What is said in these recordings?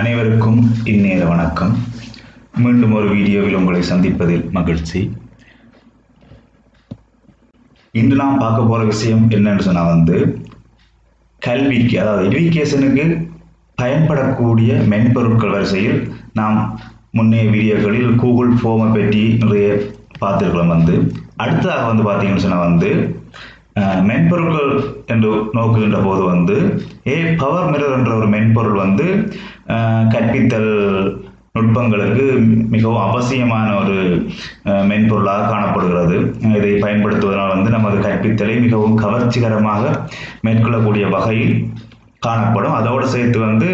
அனைவருக்கும் இந்நேர வணக்கம். மீண்டும் ஒரு வீடியோவில் உங்களை சந்திப்பதில் மகிழ்ச்சி. இன்று நாம் பார்க்க போற விஷயம் என்னன்னு சொன்னா வந்து கல்விக்கு அதாவது எஜுகேஷனுக்கு பயன்படக்கூடிய மென்பொருட்கள் வரிசையில் நாம் முன்னைய வீடியோக்களில் கூகுள் ஃபோமை பற்றி நிறைய பார்த்துருக்கலாம் வந்து. அடுத்ததாக வந்து பார்த்தீங்கன்னு சொன்னால் வந்து மென்பொருட்கள் என்று நோக்குகின்ற போது வந்து ஏ பவர் மிரர் என்ற ஒரு மென்பொருள் வந்து கற்பித்தல் நுட்பங்களுக்கு மிகவும் அவசியமான ஒரு மென்பொருளாக காணப்படுகிறது இதை பயன்படுத்துவதனால் வந்து நமது கற்பித்தலை மிகவும் கவர்ச்சிகரமாக மேற்கொள்ளக்கூடிய வகையில் காணப்படும் அதோடு சேர்த்து வந்து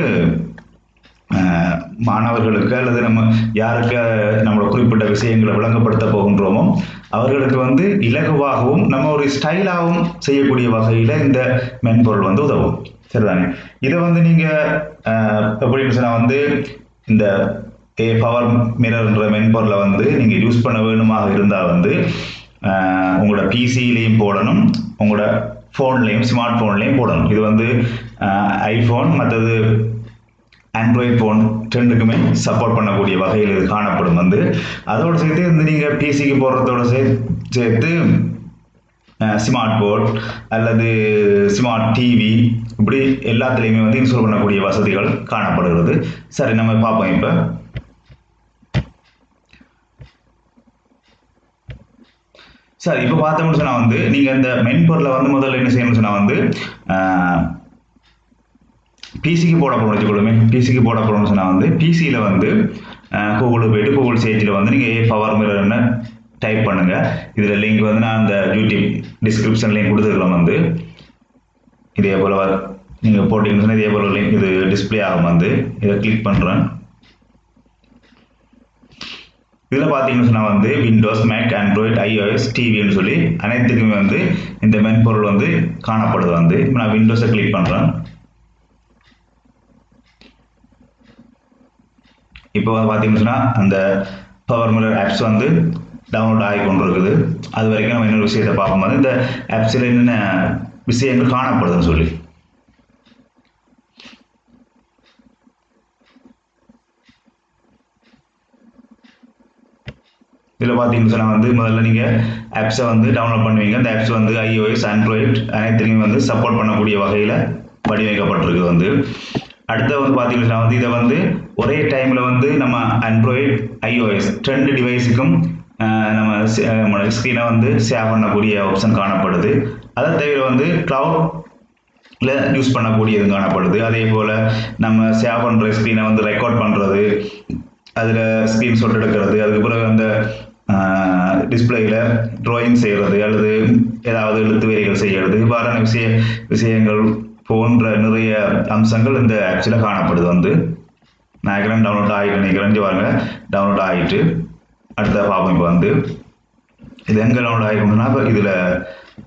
மாணவர்களுக்கு அல்லது நம்ம யாருக்கு நம்மளோட குறிப்பிட்ட விஷயங்களை விளங்கப்படுத்த போகின்றோமோ அவர்களுக்கு வந்து இலகுவாகவும் நம்ம ஒரு ஸ்டைலாகவும் செய்யக்கூடிய வகையில் இந்த மென்பொருள் வந்து உதவும். சரிதானே? இதை வந்து நீங்கள் எப்படின்னு சொன்னால் வந்து இந்த ஏ பவர் மிரர்ன்ற மென்பொருளை வந்து நீங்கள் யூஸ் பண்ண வேணுமாக இருந்தால் வந்து உங்களோட பிசிலையும் போடணும் உங்களோட ஃபோன்லேயும் ஸ்மார்ட் ஃபோன்லேயும் போடணும். இது வந்து ஐஃபோன் மற்றது ஆண்ட்ராய்ட் ஃபோன் ரெண்டுக்குமே சப்போர்ட் பண்ணக்கூடிய வகையில் இது காணப்படும் வந்து. அதோடு சேர்த்து வந்து நீங்கள் பிசிக்கு போடுறதோட சேர்த்து சேர்த்து ஸ்மார்ட் போர்ட் அல்லது ஸ்மார்ட் டிவி இப்படி எல்லாத்துலேயுமே வந்து இன்ஸ்டால் பண்ணக்கூடிய வசதிகள் காணப்படுகிறது. சரி நம்ம பார்ப்போம் இப்போ. சார் இப்போ பார்த்தோம்னு சொன்னால் வந்து நீங்கள் இந்த மென்பொருளை வந்து முதல்ல என்ன செய்யணும்னு சொன்னால் வந்து பிசிக்கு போட போகணும் வச்சுக்கொள்ளுமே. பிசிக்கு போட போகணும்னு சொன்னால் வந்து பிசியில் வந்து கூகுளில் போயிட்டு கூகுள் சேஜில் வந்து நீங்கள் ஏ பவர் மிரர்னு டைப் பண்ணுங்கள் இதில் லிங்க் வந்து நான் அந்த யூடியூப் டிஸ்கிரிப்ஷன் லிங்க் கொடுத்துருக்கலாம் வந்து. இதே போல் நீங்கள் போட்டிங்கன்னு சொன்னால் இதே போல் லிங்க் இது டிஸ்ப்ளே ஆகும் வந்து. இதை கிளிக் பண்ணுறேன் இதில் பார்த்தீங்கன்னு சொன்னால் வந்து விண்டோஸ் மேக் ஆண்ட்ராய்ட் ஐஓஎஸ் டிவின்னு சொல்லி அனைத்துக்குமே வந்து இந்த மென்பொருள் வந்து காணப்படுது வந்து. இப்போ நான் விண்டோஸை கிளிக் பண்ணுறேன் இப்போ வந்து பார்த்தீங்கன்னு அந்த பவர் மில்லர் ஆப்ஸ் வந்து டவுன்லோட் ஆகி கொண்டு இருக்குது அது வரைக்கும் நம்ம இன்னொரு விஷயத்தை பார்க்கும்போது இந்த ஆப்ஸில் என்னென்ன விஷயங்கள் காணப்படுதுன்னு சொல்லி. இதில் பார்த்தீங்கன்னு சொன்னால் வந்து முதல்ல நீங்கள் ஆப்ஸை வந்து டவுன்லோட் பண்ணுவீங்க. அந்த ஆப்ஸ் வந்து ஐஓஎஸ் ஆண்ட்ராய்ட் அனைத்தையும் வந்து சப்போர்ட் பண்ணக்கூடிய வகையில் வடிவமைக்கப்பட்டிருக்கு வந்து. அடுத்து வந்து பார்த்தீங்கன்னா வந்து இதை வந்து ஒரே டைமில் வந்து நம்ம ஆண்ட்ராய்டு ஐஓஎஸ் ரெண்டு டிவைஸுக்கும் நம்ம ஸ்க்ரீனை வந்து ஷேர் பண்ணக்கூடிய ஆப்ஷன் காணப்படுது. அதை தவிர வந்து க்ளவுட்ல யூஸ் பண்ணக்கூடியது காணப்படுது. அதே போல் நம்ம சேவ் பண்ணுற ஸ்க்ரீனை வந்து ரெக்கார்ட் பண்ணுறது அதில் ஸ்க்ரீன்ஷாட் எடுக்கிறது அதுக்கு பிறகு அந்த டிஸ்பிளேயில் ட்ராயிங் செய்கிறது அல்லது ஏதாவது எழுத்து வேலைகள் செய்கிறது இவ்வாறான விஷய விஷயங்கள் போன்ற நிறைய அம்சங்கள் இந்த ஆப்ஸில் காணப்படுது வந்து. நான் ஏற்கனவே டவுன்லோட் ஆகிட்டு நினைக்கிறேன் பாருங்க டவுன்லோட் ஆகிட்டு அடுத்த பார்ப்போம் இப்போ வந்து. இது எங்கே டவுன்லோட் ஆகிக்கணும்னா இப்போ இதில்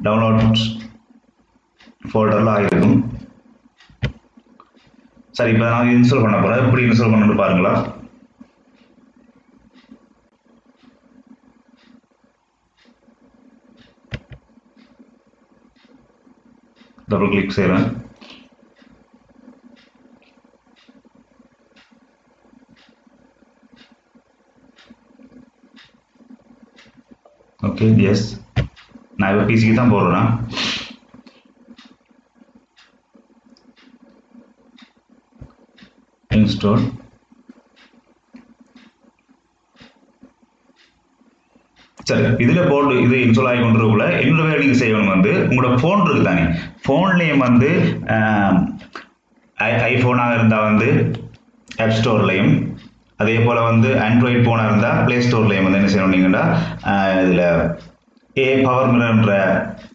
டவுன்லோட் ஃபோல்டரில் ஆகிருக்கும் சரி இப்போ நான் இன்ஸ்டால் பண்ண போகிறேன் எப்படி இன்ஸ்டால் பண்ணணும்னு பாருங்களா. டபுள் கிளிக் செய்கிறேன் ஓகே எஸ் நான் இப்போ பிசிக்கு தான் போடுறேன் இன்ஸ்டால் சரி இதில் போட்டு இது இன்ஸ்டால் ஆகி கொண்டிருக்கக்குள்ள இன்னொரு வேலை நீங்கள் செய்யணும் வந்து உங்களோட ஃபோன் இருக்கு தானே? ஃபோன்லேயும் வந்து ஐஃபோனாக இருந்தால் வந்து ஆப் ஸ்டோர்லையும் அதே போல் வந்து ஆண்ட்ராய்ட் ஃபோனாக இருந்தால் ப்ளே ஸ்டோர்லேயும் வந்து என்ன செய்யணும் நீங்கன்னா இதில் ஏ பவர் மிரர்ன்ற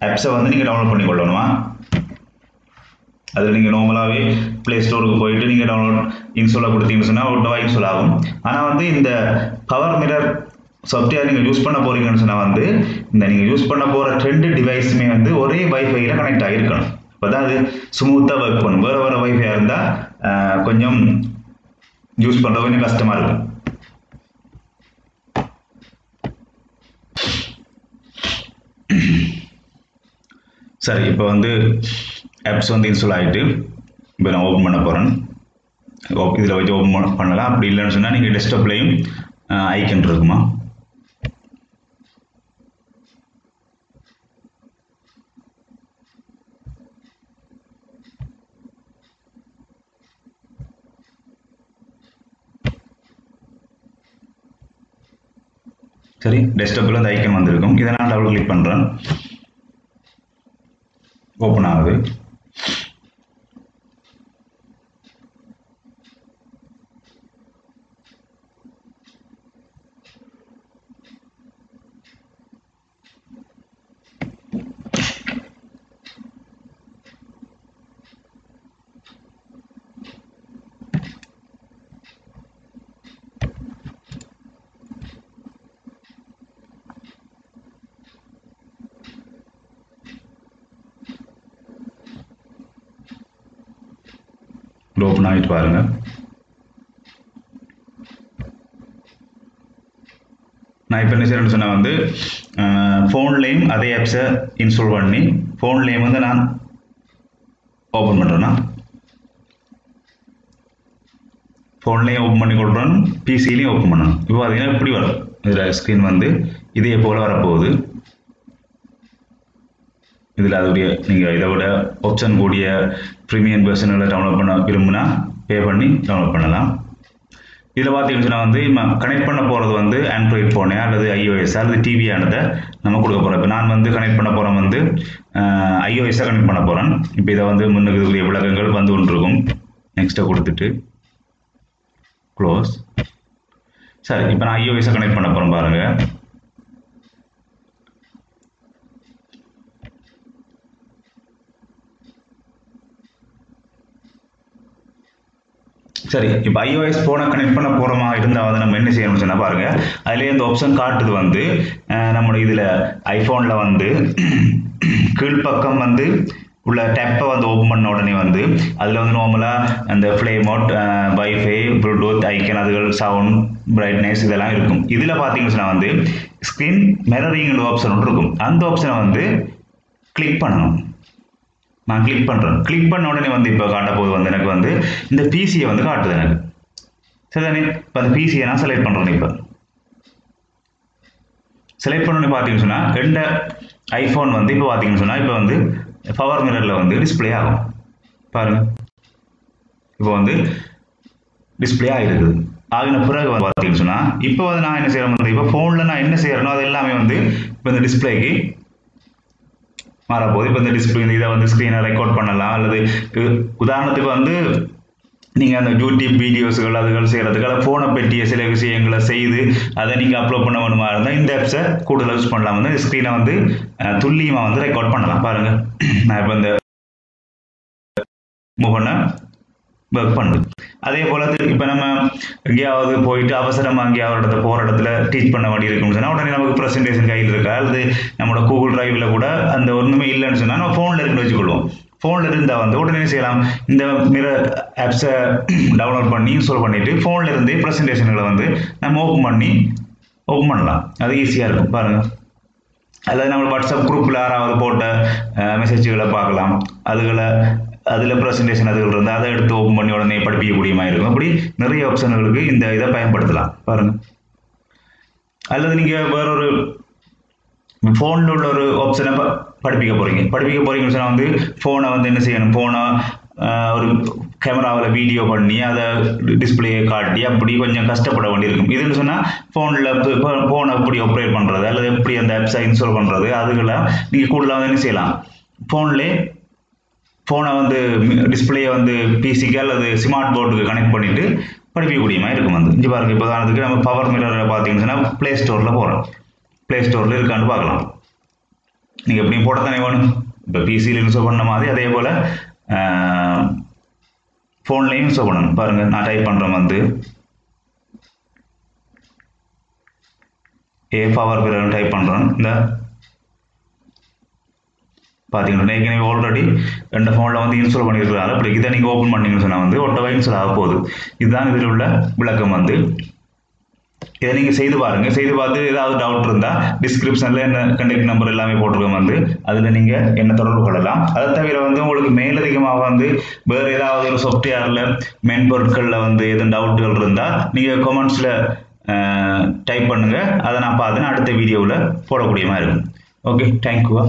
ஆப்ஸை வந்து நீங்கள் டவுன்லோட் பண்ணி கொள்ளணுமா? அதில் நீங்கள் நார்மலாகவே ப்ளே ஸ்டோருக்கு போயிட்டு நீங்கள் டவுன்லோட் இன்ஸ்டாலாக கொடுத்தீங்கன்னு சொன்னால் ஒட்டவா இன்ஸ்டால் ஆகும். ஆனால் வந்து இந்த பவர் மிரர் சாஃப்ட்வேர் நீங்கள் யூஸ் பண்ண போகிறீங்கன்னு சொன்னால் வந்து இந்த நீங்கள் யூஸ் பண்ண போகிற ரெண்டு டிவைஸுமே வந்து ஒரே வைஃபையில் கனெக்ட் ஆகிருக்கணும் அப்போ தான் அது ஸ்மூத்தாக ஒர்க் பண்ணும். வேறு வேறு வைஃபையாக இருந்தால் கொஞ்சம் யூஸ் பண்ணுறது கொஞ்சம் கஷ்டமாக இருக்கும் சரி இப்போ வந்து ஆப்ஸ் வந்து இன்ஸ்டால் ஆகிட்டு இப்போ நான் ஓப்பன் பண்ண போகிறேன் இதில் வச்சு ஓப்பன் பண்ணலாம் அப்படி இல்லைன்னு சொன்னால் நீங்கள் டெஸ்க்டாப்லேயும் ஐக்கன் இருக்குமா சரி டெஸ்க்டாப்பில் இந்த ஐக்கன் வந்திருக்கும். இதை நான் டபுள் கிளிக் பண்ணுறேன் ஓப்பன் ஆகுது. ஓப்பன் ஆகிட்டு பாருங்க. நான் இப்போ என்ன செய்யறேன்னு சொன்னால் வந்து ஃபோன்லேயும் அதே ஆப்ஸை இன்ஸ்டால் பண்ணி ஃபோன்லேயும் வந்து நான் ஓப்பன் பண்ணுறேன்னா ஃபோன்லேயும் ஓப்பன் பண்ணி கொடுறேன் பிசிலையும் ஓப்பன் பண்ணணும். இப்போ பார்த்தீங்கன்னா இப்படி வரும். இதில் ஸ்க்ரீன் வந்து இதே போல் வரப்போகுது. இதில் அதோடைய நீங்கள் இதை விட ஆப்ஷன் கூடிய ப்ரீமியம் வெர்ஷன்களை டவுன்லோட் பண்ண விரும்புனா பே பண்ணி டவுன்லோட் பண்ணலாம். இதில் பார்த்தீங்கன்னு சொன்னால் வந்து கனெக்ட் பண்ண போகிறது வந்து ஆண்ட்ராய்ட் ஃபோனு அல்லது ஐஓஎஸ் அல்லது டிவியானதை நம்ம கொடுக்க போகிறோம். இப்போ நான் வந்து கனெக்ட் பண்ண போகிறேன் வந்து ஐஓஎஸ்ஸாக கனெக்ட் பண்ண போகிறேன். இப்போ இதை வந்து முன்னுக்கு விளக்கங்கள் வந்து கொண்டிருக்கும். நெக்ஸ்ட்டை கொடுத்துட்டு க்ளோஸ் சரி இப்போ நான் ஐஓஎஸ்ஸாக கனெக்ட் பண்ண போகிறேன் பாருங்கள் சரி இப்போ ஐஓஎஸ் ஃபோனை கனெக்ட் பண்ண போகிறோமா இருந்தால் வந்து நம்ம என்ன செய்யணும்னு சொன்னால் பாருங்கள் அதுலேயே இந்த ஆப்ஷன் காட்டுது வந்து நம்மளோட இதில் ஐஃபோனில் வந்து கீழ்ப்பக்கம் வந்து உள்ள டேப்பை வந்து ஓப்பன் பண்ண உடனே வந்து அதில் வந்து நார்மலாக அந்த ஃப்ளேம் அவுட் வைஃபை ப்ளூடூத் ஐக்கன் அதுகள் சவுண்ட் பிரைட்னஸ் இதெல்லாம் இருக்கும். இதில் பார்த்தீங்கன்னு சொன்னால் வந்து ஸ்க்ரீன் மெரரிங் ஆப்ஷன் ஒன்று இருக்கும். அந்த ஆப்ஷனை வந்து கிளிக் பண்ணணும். நான் கிளிக் பண்ணுறேன் கிளிக் பண்ண உடனே வந்து இப்போ காட்ட போது வந்து எனக்கு வந்து இந்த பிசியை வந்து காட்டுது எனக்கு. சரிதானே? இப்போ அந்த பிசியை நான் செலக்ட் பண்ணுறேன் இப்போ. செலக்ட் பண்ணோன்னு பார்த்தீங்கன்னு சொன்னால் ரெண்டு ஐஃபோன் வந்து இப்போ பார்த்தீங்கன்னு சொன்னால் இப்போ வந்து பவர் மிரரில் வந்து டிஸ்பிளே ஆகும். பாருங்க. இப்போ வந்து டிஸ்பிளே ஆகிருக்குது ஆகின பிறகு வந்து பார்த்தீங்கன்னு சொன்னால் இப்போ வந்து நான் என்ன செய்யறேன் இப்போ ஃபோனில் நான் என்ன செய்யறேனோ அது எல்லாமே வந்து இப்போ இந்த டிஸ்பிளேக்கு மாறப்போகுது இப்போ இந்த டிஸ்பிளே இதை வந்து ஸ்க்ரீனை ரெக்கார்ட் பண்ணலாம். அல்லது உதாரணத்துக்கு வந்து நீங்கள் அந்த யூடியூப் வீடியோஸ்கள் அதுகள் செய்கிறதுக்காக ஃபோனை பற்றிய சில விஷயங்களை செய்து அதை நீங்கள் அப்லோட் பண்ண வேணுமா இருந்தால் இந்த ஆப்ஸை கூடுதலாக யூஸ் பண்ணலாம். வந்து ஸ்க்ரீனை வந்து துல்லியமாக வந்து ரெக்கார்ட் பண்ணலாம். பாருங்கள் நான் இப்போ இந்த மூவ் பண்ண ஒர்க் பண்ணுது. அதே போல் இப்போ நம்ம எங்கேயாவது போயிட்டு அவசரமாக எங்கேயாவது இடத்துல போகிற இடத்துல டீச் பண்ண வேண்டி இருக்குன்னு சொன்னால் உடனே நமக்கு ப்ரெசன்டேஷன் கையில் இருக்கா? அல்லது நம்மளோட கூகுள் டிரைவில் கூட அந்த ஒன்றுமே இல்லைன்னு சொன்னால் நம்ம ஃபோனில் இருந்து வச்சுக்கொள்வோம். ஃபோனில் இருந்தால் வந்து உடனே செய்யலாம்? இந்த மிர ஆப்ஸை டவுன்லோட் பண்ணி இன்ஸ்டால் பண்ணிவிட்டு ஃபோனில் இருந்தே ப்ரெசன்டேஷன்களை வந்து நம்ம ஓப்பன் பண்ணி ஓப்பன் பண்ணலாம். அது ஈஸியாக இருக்கும். பாருங்கள் அல்லது நம்ம வாட்ஸ்அப் குரூப்பில் யாராவது போட்ட மெசேஜ்களை பார்க்கலாம். அதுகளை அதில் ப்ரெசன்டேஷன் அதுகள் இருந்தால் அதை எடுத்து ஓப்பன் பண்ணி உடனே படிப்பிக்கக்கூடிய மாதிரி இருக்கும். அப்படி நிறைய ஆப்ஷன்களுக்கு இந்த இதை பயன்படுத்தலாம். பாருங்கள் அல்லது நீங்கள் வேறொரு ஃபோனில் உள்ள ஒரு ஆப்ஷனை படிப்பிக்க போகிறீங்க படிப்பிக்க போகிறீங்கன்னு சொன்னால் வந்து ஃபோனை வந்து என்ன செய்யணும்? ஃபோனை ஒரு கேமராவில் வீடியோ பண்ணி அதை டிஸ்பிளேயை காட்டி அப்படி கொஞ்சம் கஷ்டப்பட வேண்டியிருக்கும். இதுன்னு சொன்னால் ஃபோனில் ஃபோனை எப்படி ஆப்ரேட் பண்ணுறது அல்லது எப்படி அந்த ஆப்ஸை இன்ஸ்டால் பண்ணுறது அதுகளை நீங்கள் கூடுதலாக வந்து என்ன செய்யலாம்? ஃபோன்லேயே ஃபோனை வந்து டிஸ்பிளேயை வந்து பிசிக்கு அல்லது ஸ்மார்ட் போர்டுக்கு கனெக்ட் பண்ணிவிட்டு படிக்கக்கூடிய மாதிரி இருக்கும் வந்து. இங்கே பாருங்கள் இப்போ உதாரணத்துக்கு நம்ம பவர் மில்லரில் பார்த்தீங்கன்னு ப்ளே ஸ்டோரில் போகிறோம் ப்ளே ஸ்டோரில் இருக்கான்னு பார்க்கலாம். நீங்கள் எப்படியும் போட தானே வேணும். இப்போ பிசியில் இன்ஸ்டால் பண்ண மாதிரி அதே போல் ஃபோன்லேயும் இன்ஸ்டால் பண்ணணும். பாருங்கள் நான் டைப் பண்ணுறேன் வந்து. ஏ பவர் பில்லர்னு டைப் பண்ணுறேன் இந்த பார்த்தீங்கன்னா ஏற்கனவே ஆல்ரெடி ரெண்டு ஃபோனில் வந்து இன்ஸ்டால் பண்ணியிருக்கிறாங்க அப்படி இதை நீங்கள் ஓப்பன் பண்ணீங்கன்னு சொன்னால் வந்து ஒட்டவை இன்ஸ்டால் ஆக போகுது. இதுதான் இதில் உள்ள விளக்கம் வந்து. இதை நீங்கள் செய்து பாருங்கள் செய்து பார்த்து ஏதாவது டவுட் இருந்தால் டிஸ்கிரிப்ஷனில் என்ன கண்டெக்ட் நம்பர் எல்லாமே போட்டிருக்கோம் வந்து அதில் நீங்கள் என்ன தொடர்பு கொள்ளலாம். அதை தவிர வந்து உங்களுக்கு மேலதிகமாக வந்து வேறு ஏதாவது ஒரு சாஃப்ட்வேரில் மென்பொருட்களில் வந்து எதுவும் டவுட்டுகள் இருந்தால் நீங்கள் கமெண்ட்ஸில் டைப் பண்ணுங்கள் அதை நான் பார்த்து அடுத்த வீடியோவில் போடக்கூடிய மாதிரி இருக்கும். ஓகே தேங்க்யூவா